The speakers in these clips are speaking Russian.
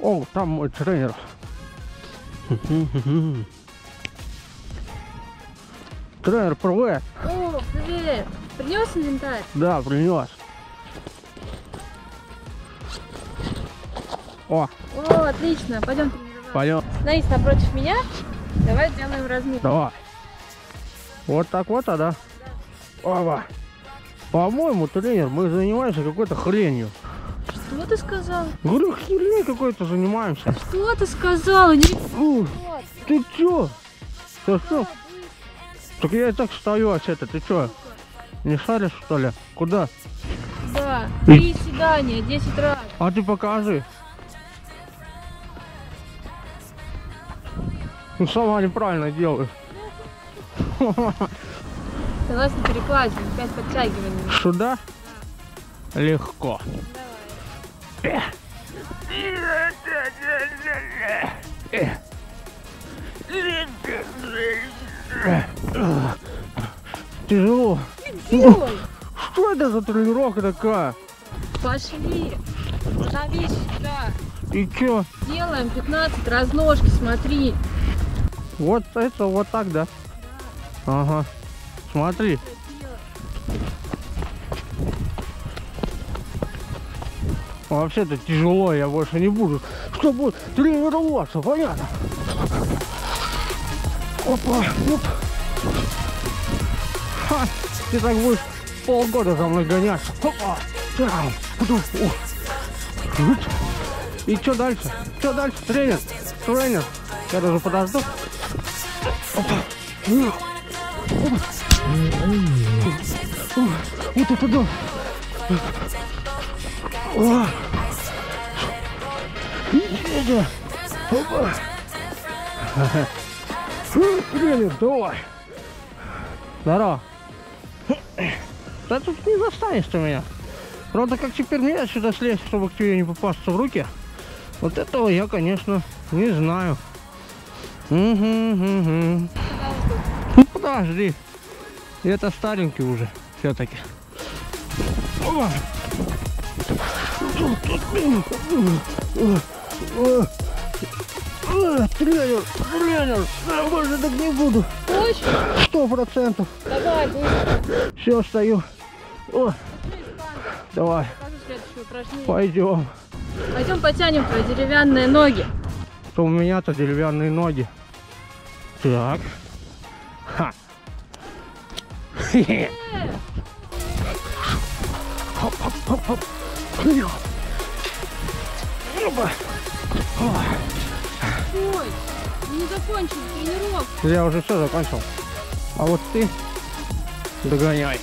О, там мой тренер. Тренер, привет. О, привет! Принес инвентарь? Да, принес. О, О, отлично, пойдем тренироваться. пойдем. Становись напротив меня, давай сделаем разминку. Давай. Вот так вот, а да? Опа. По-моему, тренер, мы занимаемся какой-то хренью. Что ты сказал? Говорю, херней какой-то занимаемся. Что ты сказал? Не... Вот. ты чё? Ты что? Так я и так стою, а это, ты чё? Не шаришь, что ли? Куда? Да, три свидания, 10 раз. А ты покажи. Ну, сама неправильно делаешь. Согласно перекладине, 5 подтягиваний. Сюда? Легко. Тяжело. Что это за тренировка такая? Пошли. Становись сюда. И чё? Делаем 15 разножки, смотри. Вот это вот так, да? Ага. Смотри. Вообще-то тяжело, я больше не буду. Чтобы тренироваться, понятно? Опа, оп. Ха, ты так будешь полгода за мной гоняться. Опа. Вот. И что дальше? Что дальше, тренер? Тренер, я даже подожду. Опа. Опа. Вот это да. О. Ничего. Опа. Тренер, давай. Здорово. Да тут не застанешь ты меня. Правда, как теперь мне сюда слезть, чтобы к тебе не попасться в руки? Вот этого я, конечно, не знаю. Угу, угу. Ну, подожди. Это старенький уже, все-таки. Тренер, тренер, я больше так не буду. Точно? Сто процентов. Давай, быстро. Все, стою. О, давай, пойдем. Пойдем потянем твои деревянные ноги. Что у меня-то деревянные ноги. Так. Ха. Хе-хе. Хоп, хоп, хоп, хоп. Вперед. Опа. Ой, не закончили тренировку. Я уже все закончил. А вот ты догоняй.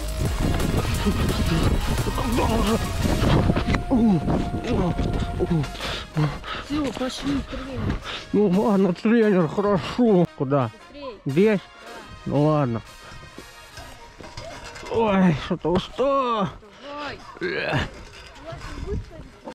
Все, пошли, тренер. Ну ладно, тренер, хорошо. Куда? Быстрей. Здесь? Ну ладно. Ой, что-то устал. Давай. Эх.